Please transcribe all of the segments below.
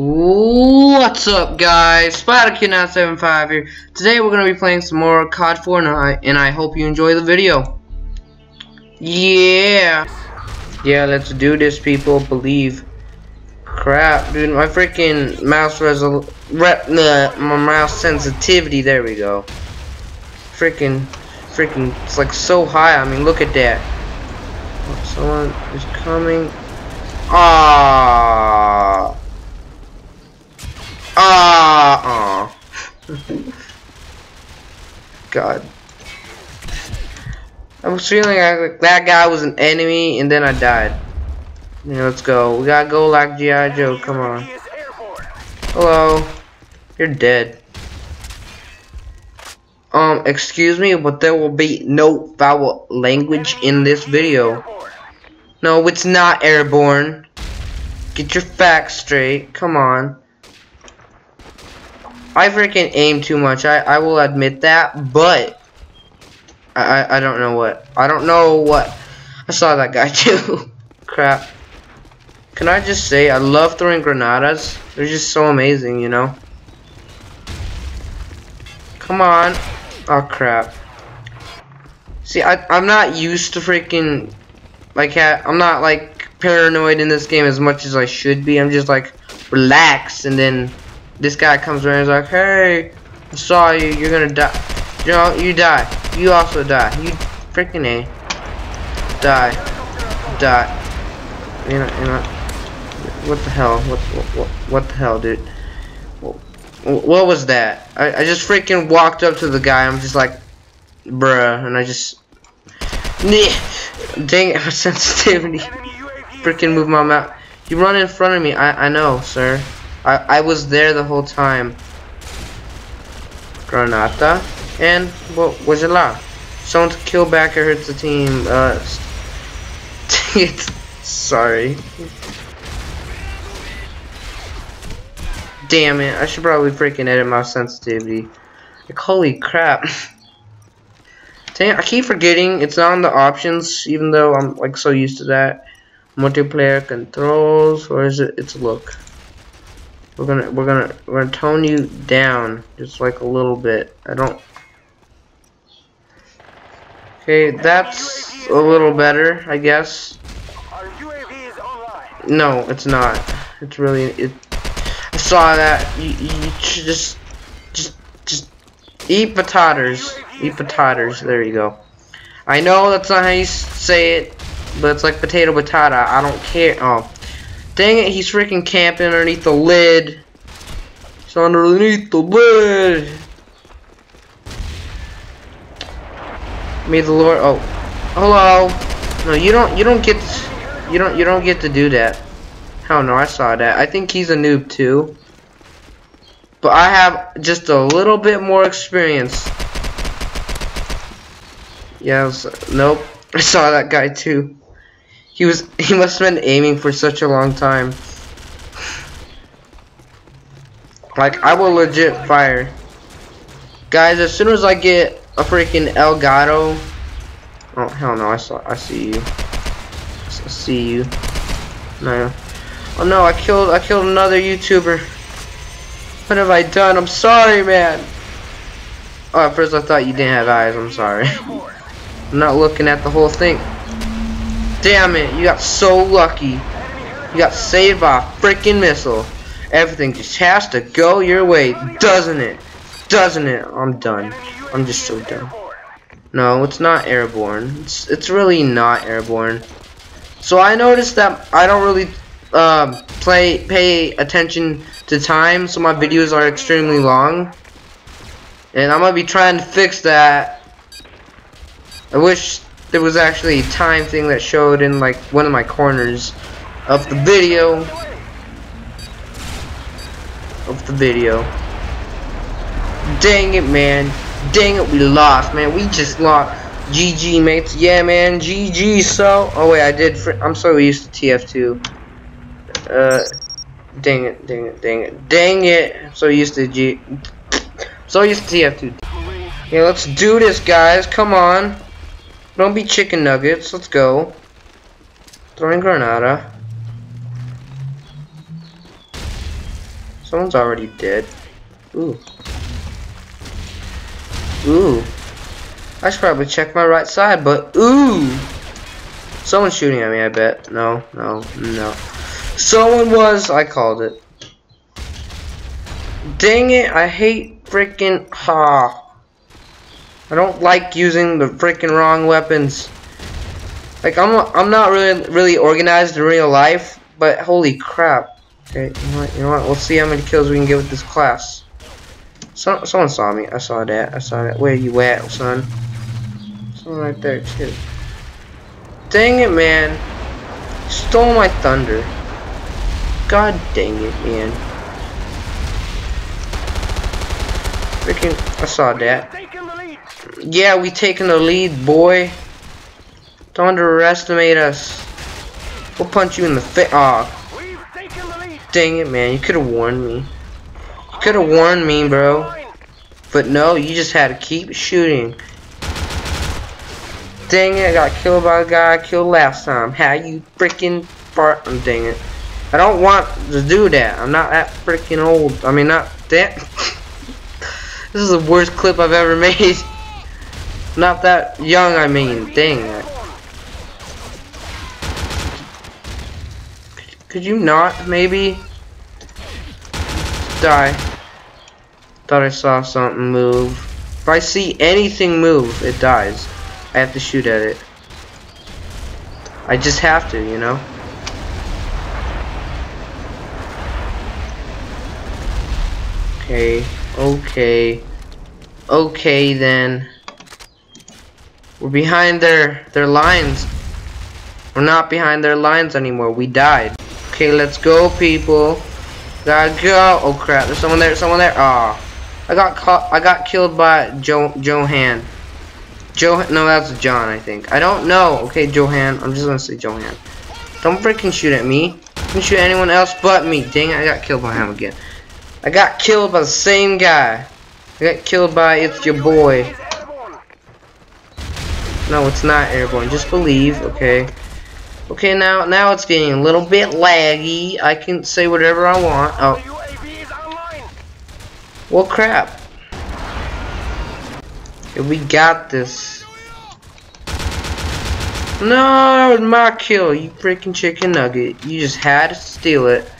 What's up guys, SpiderKid975 here. Today we're going to be playing some more COD Fortnite and I hope you enjoy the video. Yeah. Yeah, let's do this people, believe. Crap, dude, my freaking mouse resol rep nah, my mouse sensitivity, there we go. Freaking freaking it's like so high, I mean look at that. Someone is coming. Ah. Ah, uh, God. I was feeling like that guy was an enemy, and then I died. Yeah, let's go. We gotta go like G.I. Joe. Come on. Hello. You're dead. Um, excuse me, but there will be no foul language in this video. No, it's not airborne. Get your facts straight. Come on. I freaking aim too much. I, I will admit that, but I, I, don't know what. I don't know what. I saw that guy too. Crap. Can I just say I love throwing granadas? They're just so amazing, you know. Come on. Oh crap. See, I I'm not used to freaking like I'm not like paranoid in this game as much as I should be. I'm just like relax and then this guy comes around and is like, hey, I saw you, you're gonna die. You know, you die. You also die. You freaking A. Die. Die. You know, you know, what the hell? What, what, what, what the hell, dude? What was that? I, I just freaking walked up to the guy, I'm just like, bruh, and I just, dang it, sensitivity. Freaking move my mouth. You run in front of me, I, I know, sir. I, I was there the whole time. Granata. And what was it la? Someone to kill back or hurts the team. Uh, sorry. Damn it, I should probably freaking edit my sensitivity. Like, holy crap. Dang, I keep forgetting it's not on the options, even though I'm like so used to that. Multiplayer controls, or is it? It's look. We're gonna we're gonna we're gonna tone you down just like a little bit. I don't. Okay, that's a little better, I guess. No, it's not. It's really it. I saw that. You, you just just just eat potatoes. Eat potatoes. There you go. I know that's not how you say it, but it's like potato patata. I don't care. Oh. Dang it, he's freaking camping underneath the lid. He's underneath the lid. May the Lord oh hello. No, you don't you don't get you don't you don't get to do that. Hell no, I saw that. I think he's a noob too. But I have just a little bit more experience. Yes, nope. I saw that guy too. He was he must have been aiming for such a long time. Like I will legit fire. Guys, as soon as I get a freaking Elgato Oh hell no, I saw I see you. I see you. No. Oh no, I killed I killed another YouTuber. What have I done? I'm sorry man. Oh at first I thought you didn't have eyes, I'm sorry. I'm not looking at the whole thing. Damn it, you got so lucky. You got saved by a freaking missile. Everything just has to go your way, doesn't it? Doesn't it? I'm done. I'm just so done. No, it's not airborne. It's it's really not airborne. So I noticed that I don't really uh, play pay attention to time, so my videos are extremely long. And I'm gonna be trying to fix that. I wish there was actually a time thing that showed in like one of my corners of the video. Of the video. Dang it man. Dang it we lost man. We just lost. GG mates yeah man. GG so. Oh wait I did I'm so used to TF2 uh dang it dang it dang it. Dang it. I'm so used to G so used to TF2 yeah let's do this guys. Come on don't be chicken nuggets. Let's go. Throwing Granada. Someone's already dead. Ooh. Ooh. I should probably check my right side, but ooh. Someone's shooting at me, I bet. No, no, no. Someone was, I called it. Dang it, I hate freaking ha. I don't like using the freaking wrong weapons. Like I'm I'm not really really organized in real life, but holy crap. Okay, you know what, you know what? Let's see how many kills we can get with this class. So, someone saw me. I saw that. I saw that. Where you at, son? Someone right there too. Dang it, man. Stole my thunder. God dang it, man. Freaking, I saw that. Yeah, we taking the lead, boy. Don't underestimate us. We'll punch you in the face. Aw. Dang it, man. You could have warned me. You could have warned me, bro. But no, you just had to keep shooting. Dang it, I got killed by a guy I killed last time. How you freaking fart? I'm dang it. I don't want to do that. I'm not that freaking old. I mean, not that. this is the worst clip I've ever made. Not that young, I mean. Dang it. Could you not, maybe? Die. Thought I saw something move. If I see anything move, it dies. I have to shoot at it. I just have to, you know? Okay, okay. Okay then. We're behind their their lines. We're not behind their lines anymore. We died. Okay, let's go people. Gotta go. Oh crap, there's someone there, someone there. Ah. Oh, I got caught I got killed by jo Johan. Joe, no, that's John, I think. I don't know. Okay, Johan. I'm just gonna say Johan. Don't freaking shoot at me. You can shoot anyone else but me. Dang I got killed by him again. I got killed by the same guy. I got killed by it's your boy. No, it's not airborne. Just believe, okay? Okay, now now it's getting a little bit laggy. I can say whatever I want. Oh. Well, crap. We got this. No, that was my kill, you freaking chicken nugget. You just had to steal it.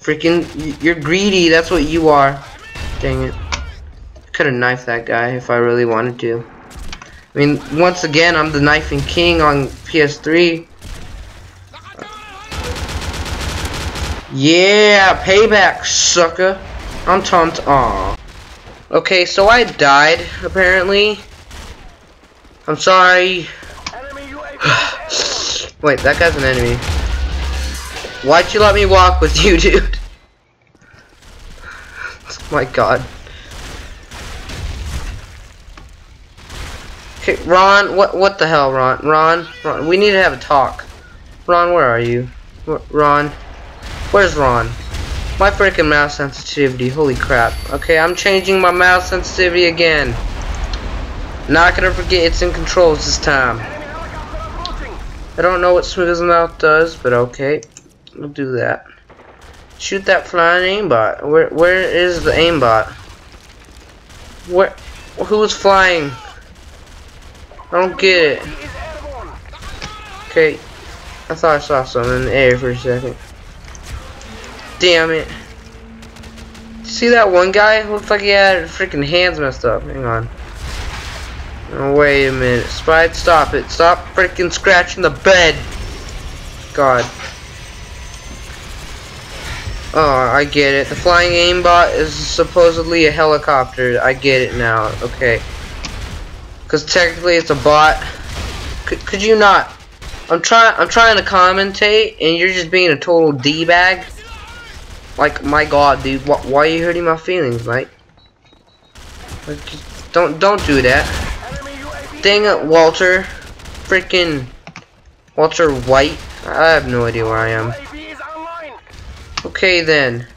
Freaking, you're greedy, that's what you are. Dang it. Could have knifed that guy if I really wanted to. I mean, once again, I'm the knifing king on PS3. Yeah, payback, sucker. I'm Tom. Aw. Okay, so I died, apparently. I'm sorry. Wait, that guy's an enemy. Why'd you let me walk with you, dude? oh my god. Ron, what what the hell, Ron? Ron, Ron, we need to have a talk. Ron, where are you? Ron, where's Ron? My freaking mouse sensitivity, holy crap. Okay, I'm changing my mouse sensitivity again. Not gonna forget it's in controls this time. I don't know what Smooth as Mouth does, but okay. We'll do that. Shoot that flying aimbot. Where where is the aimbot? Where who is flying? I don't get it. Okay. I thought I saw something in the air for a second. Damn it. See that one guy? Looks like he had freaking hands messed up. Hang on. Oh, wait a minute. Spide, stop it. Stop freaking scratching the bed. God. Oh, I get it. The flying aimbot is supposedly a helicopter. I get it now. Okay. Because technically it's a bot. Could you not? I'm trying. I'm trying to commentate, and you're just being a total d-bag. Like, my god, dude, wh why are you hurting my feelings, mate? Like, don't, don't do that. Dang it, Walter. Freaking Walter White. I have no idea where I am. Okay, then.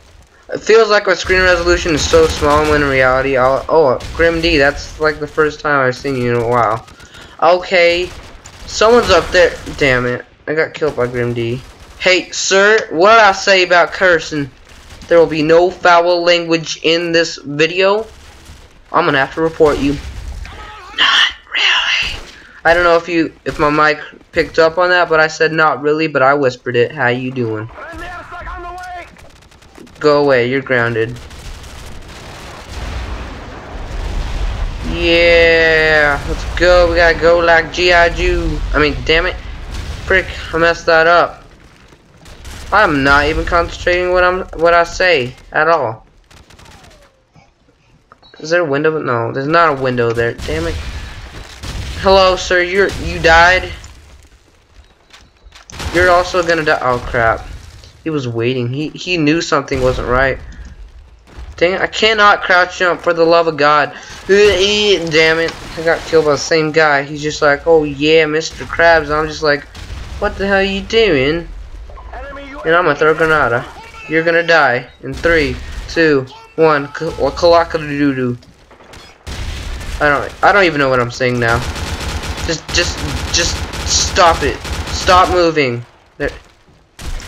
It feels like my screen resolution is so small when in reality, I'll, oh, Grim D, that's like the first time I've seen you in a while. Okay, someone's up there. Damn it, I got killed by Grim D. Hey, sir, what did I say about cursing? There will be no foul language in this video. I'm gonna have to report you. Not really. I don't know if you if my mic picked up on that, but I said not really, but I whispered it. How you doing? Go away, you're grounded. Yeah, let's go. We gotta go like G.I. Joe. I mean, damn it. Frick, I messed that up. I'm not even concentrating what I'm what I say at all. Is there a window? No, there's not a window there. Damn it. Hello, sir. You're you died. You're also gonna die. Oh crap. He was waiting. He he knew something wasn't right. Dang it, I cannot crouch jump for the love of God. Damn it. I got killed by the same guy. He's just like, oh yeah, Mr. Krabs. I'm just like, what the hell are you doing? And I'm gonna throw a granada. You're gonna die in three, two, one. What doo doo? I don't. I don't even know what I'm saying now. Just, just, just stop it. Stop moving. There.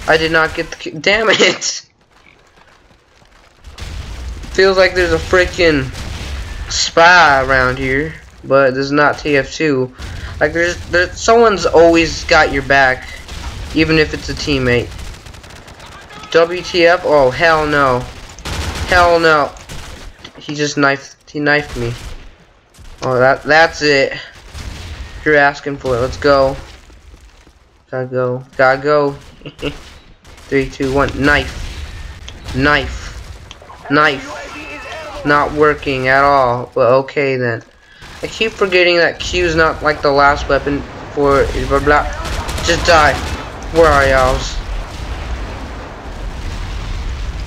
I did not get the. Damn it! Feels like there's a freaking spy around here, but there's not TF2. Like there's, there's someone's always got your back, even if it's a teammate. WTF? Oh hell no, hell no. He just knifed. He knifed me. Oh that that's it. You're asking for it. Let's go. Gotta go. Gotta go. Three, two, one. Knife. Knife. Knife not working at all. But okay then. I keep forgetting that Q is not like the last weapon for blah blah. Just die. Where are y'all?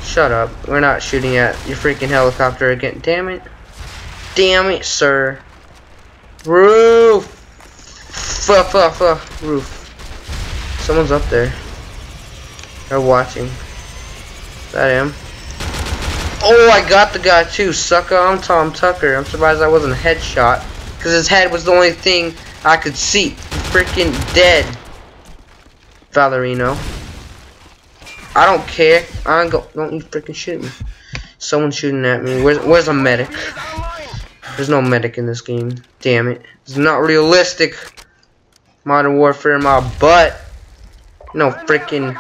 Shut up. We're not shooting at your freaking helicopter again. Damn it. Damn it, sir. Roof. Fuh, fuh, fuh. Roof. Someone's up there. They're watching. Is that him? Oh, I got the guy too, sucker. I'm Tom Tucker. I'm surprised I wasn't headshot. Because his head was the only thing I could see. Freaking dead. Valerino. I don't care. I don't go. Don't you freaking shoot me. Someone's shooting at me. Where's, where's a medic? There's no medic in this game. Damn it. It's not realistic. Modern Warfare in my butt. No freaking.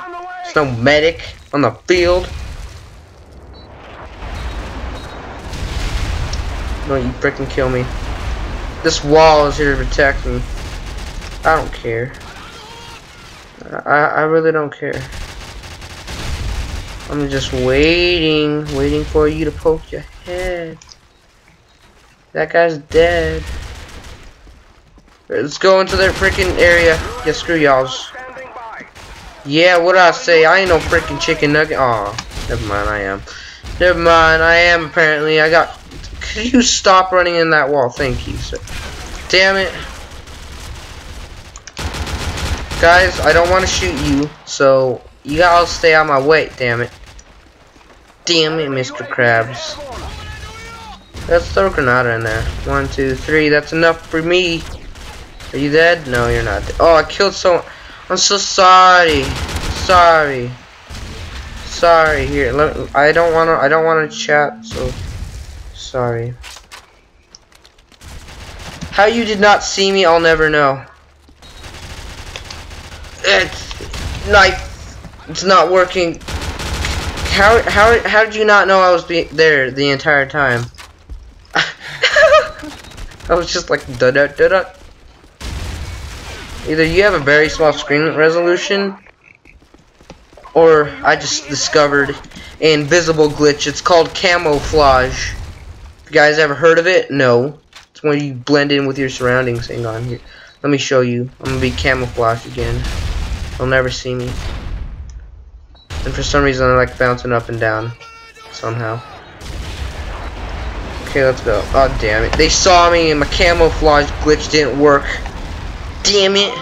There's no medic on the field. Don't you freaking kill me. This wall is here to protect me. I don't care. I, I really don't care. I'm just waiting, waiting for you to poke your head. That guy's dead. Let's go into their freaking area. Yeah, screw y'all's. Yeah, what I say? I ain't no freaking chicken nugget. Aw, never mind, I am. Never mind, I am apparently. I got could you stop running in that wall? Thank you, sir. Damn it. Guys, I don't want to shoot you, so you gotta stay out my way, damn it. Damn it, Mr. Krabs. Let's throw granada in there. One, two, three. That's enough for me. Are you dead? No, you're not. Oh, I killed someone. I'm so sorry. Sorry. Sorry. Here, let, I don't wanna. I don't wanna chat. So. Sorry. How you did not see me, I'll never know. It's knife. It's not working. How how how did you not know I was there the entire time? I was just like da da da da. Either you have a very small screen resolution, or I just discovered an invisible glitch. It's called camouflage. You guys ever heard of it? No. It's when you blend in with your surroundings. Hang on here. Let me show you. I'm gonna be camouflaged again. They'll never see me. And for some reason I like bouncing up and down. Somehow. Okay, let's go. Oh damn it. They saw me and my camouflage glitch didn't work. Damn it.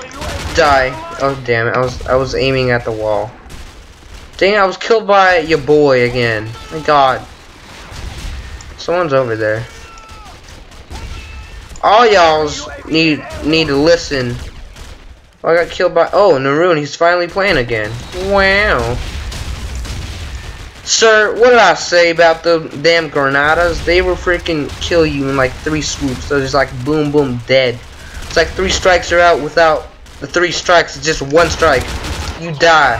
Die. Oh damn it. I was I was aiming at the wall. Dang I was killed by your boy again. My god. Someone's over there. All y'all's need need to listen. Oh, I got killed by oh Naroon. He's finally playing again. Wow. Sir, what did I say about the damn granadas? They will freaking kill you in like three swoops. They're just like boom, boom, dead. It's like three strikes are out without the three strikes. It's just one strike. You die.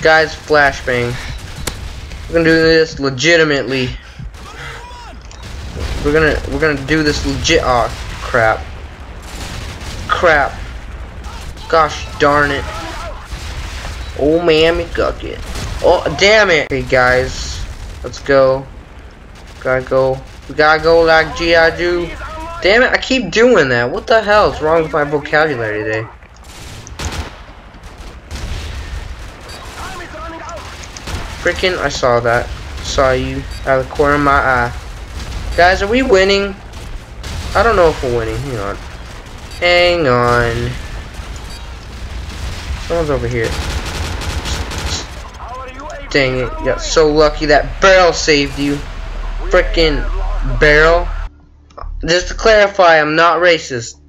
Guys, flashbang. We're gonna do this legitimately. We're gonna we're gonna do this legit. Oh crap. Crap. Gosh darn it. Oh cook it. Oh damn it. Hey guys, let's go. Gotta go. We gotta go like G.I. do. Damn it, I keep doing that. What the hell is wrong with my vocabulary today? Freaking, I saw that. Saw you out of the corner of my eye. Guys, are we winning? I don't know if we're winning. Hang on. Hang on. Someone's over here. Dang it. Got so lucky that barrel saved you. Freaking barrel. Just to clarify, I'm not racist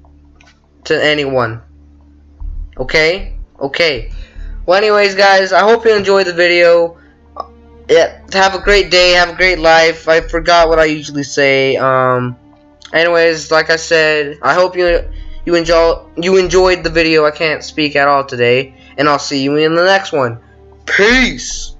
to anyone. Okay? Okay. Well, anyways, guys, I hope you enjoyed the video. Yeah, have a great day, have a great life. I forgot what I usually say. Um, anyways, like I said, I hope you you enjoy you enjoyed the video. I can't speak at all today, and I'll see you in the next one. Peace.